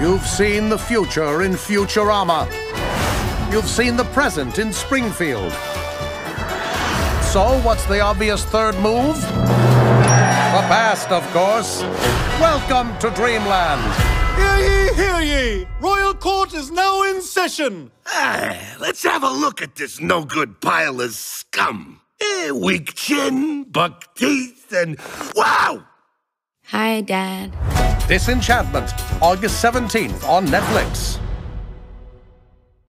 You've seen the future in Futurama. You've seen the present in Springfield. So, what's the obvious third move? The past, of course. Welcome to Dreamland. Hear ye, hear ye! Royal Court is now in session! Ah, let's have a look at this no good pile of scum. Eh, weak chin, buck teeth, and wow! Hi, Dad. Disenchantment, August 17th on Netflix.